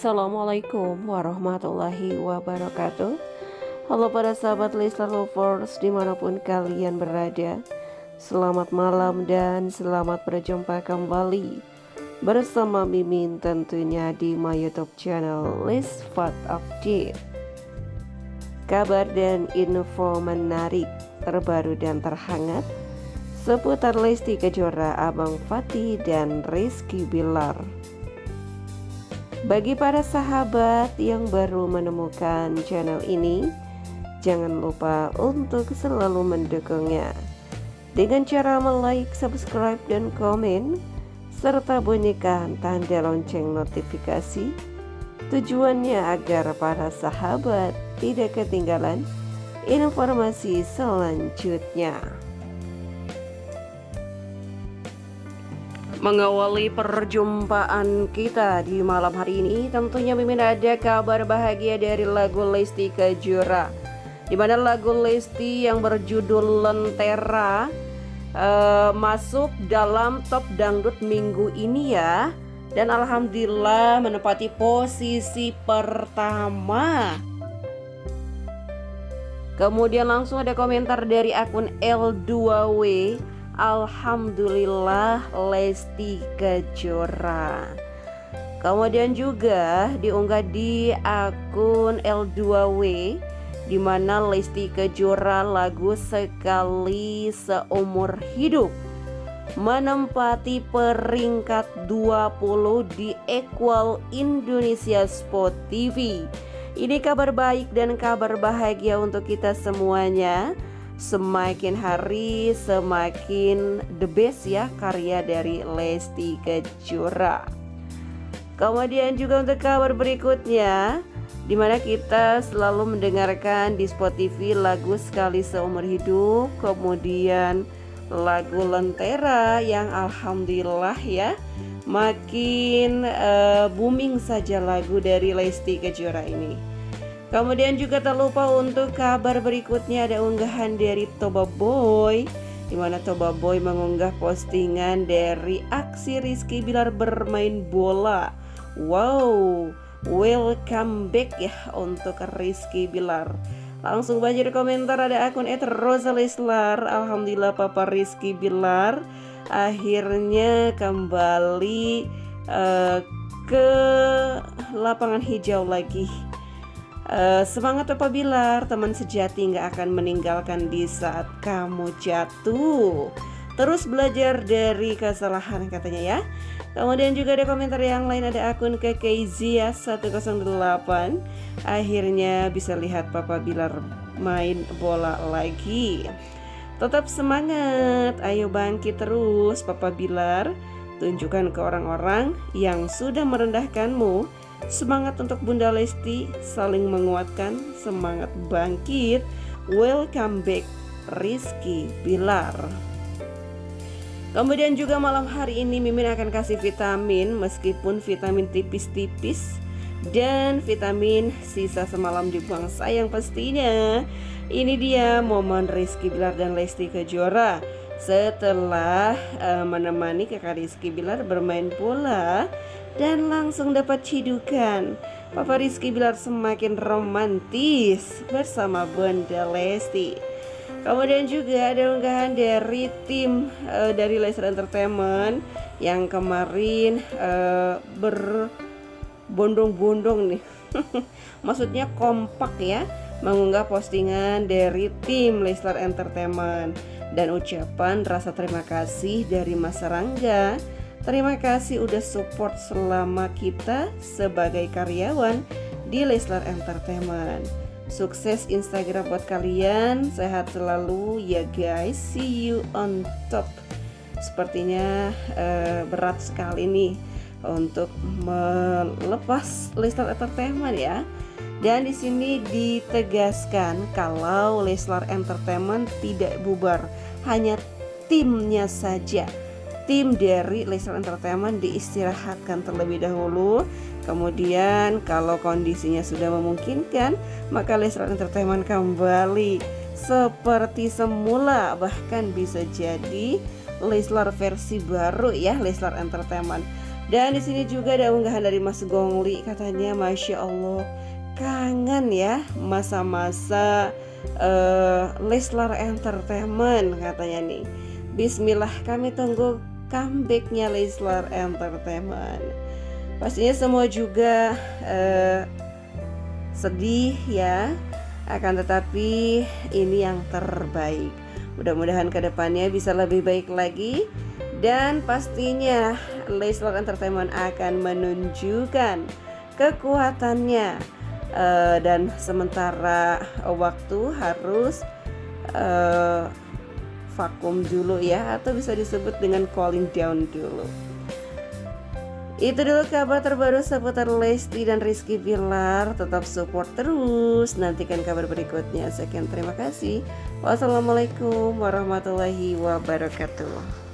Assalamualaikum warahmatullahi wabarakatuh. Halo para sahabat Leslar Lovers di mana pun kalian berada. Selamat malam dan selamat berjumpa kembali Bersama Mimin tentunya di my youtube channel Lesfat Update Kabar dan info menarik terbaru dan terhangat Seputar Lesti Kejora, Abang Fatih dan Rizky Bilar bagi para sahabat yang baru menemukan channel ini, jangan lupa untuk selalu mendukungnya dengan cara like, subscribe, dan komen, serta bunyikan tanda lonceng notifikasi. Tujuannya agar para sahabat tidak ketinggalan informasi selanjutnya. Mengawali perjumpaan kita di malam hari ini. Tentunya Mimin ada kabar bahagia dari lagu Lesti Kejora di mana lagu Lesti yang berjudul Lentera uh, Masuk dalam top dangdut minggu ini ya. Dan Alhamdulillah menempati posisi pertama. Kemudian langsung ada komentar dari akun L2W Alhamdulillah Lesti Kejora Kemudian juga diunggah di akun L2W di mana Lesti Kejora lagu sekali seumur hidup menempati peringkat 20 di Equal Indonesia Sport TV. Ini kabar baik dan kabar bahagia untuk kita semuanya semakin hari semakin the best ya karya dari Lesti Kejora. Kemudian juga untuk kabar berikutnya di mana kita selalu mendengarkan di Spot TV lagu sekali seumur hidup kemudian lagu Lentera yang alhamdulillah ya makin uh, booming saja lagu dari Lesti Kejora ini. Kemudian juga tak lupa untuk kabar berikutnya ada unggahan dari Toba Boy di mana Toba Boy mengunggah postingan dari aksi Rizky Bilar bermain bola. Wow, welcome back ya untuk Rizky Bilar. Langsung banjir komentar ada akun Ed Rosalislar Alhamdulillah Papa Rizky Bilar akhirnya kembali uh, ke lapangan hijau lagi Uh, semangat Papa Bilar, teman sejati nggak akan meninggalkan di saat kamu jatuh. Terus belajar dari kesalahan katanya ya. Kemudian juga ada komentar yang lain. Ada akun Kekeizia 108 Akhirnya bisa lihat Papa Bilar main bola lagi. Tetap semangat, ayo bangkit terus Papa Bilar. Tunjukkan ke orang-orang yang sudah merendahkanmu Semangat untuk Bunda Lesti saling menguatkan, semangat bangkit. Welcome back Rizky Bilar. Kemudian juga malam hari ini Mimin akan kasih vitamin meskipun vitamin tipis-tipis dan vitamin sisa semalam dibuang sayang pastinya. Ini dia momen Rizky Bilar dan Lesti Kejora setelah uh, menemani kakak Rizky Bilar bermain bola dan langsung dapat cidukan. Papa Rizky Bilar semakin romantis bersama Bunda Lesti. Kemudian juga ada unggahan dari tim uh, dari Laser Entertainment yang kemarin uh, berbondong-bondong nih. Maksudnya kompak ya mengunggah postingan dari tim Leslar Entertainment dan ucapan rasa terima kasih dari Mas Rangga. Terima kasih udah support selama kita sebagai karyawan di Leslar Entertainment. Sukses Instagram buat kalian, sehat selalu ya guys. See you on top. Sepertinya uh, berat sekali nih untuk melepas Leslar Entertainment ya. Dan di sini ditegaskan kalau Leslar Entertainment tidak bubar, hanya timnya saja. Tim dari Leslar Entertainment diistirahatkan terlebih dahulu. Kemudian kalau kondisinya sudah memungkinkan, maka Leslar Entertainment kembali seperti semula, bahkan bisa jadi Leslar versi baru ya Leslar Entertainment Dan di sini juga ada unggahan dari Mas Gongli katanya Masya Allah kangen ya masa-masa uh, Leslar Entertainment katanya nih. Bismillah kami tunggu comebacknya Leslar Entertainment. Pastinya semua juga uh, sedih ya, akan tetapi ini yang terbaik. Mudah-mudahan ke depannya bisa lebih baik lagi dan pastinya Leslar Entertainment akan menunjukkan kekuatannya uh, dan sementara waktu harus uh, vakum dulu ya atau bisa disebut dengan cooling down dulu. Itu dulu kabar terbaru seputar Lesti dan Rizky Bilar. Tetap support terus. Nantikan kabar berikutnya. Sekian terima kasih. Wassalamualaikum warahmatullahi wabarakatuh.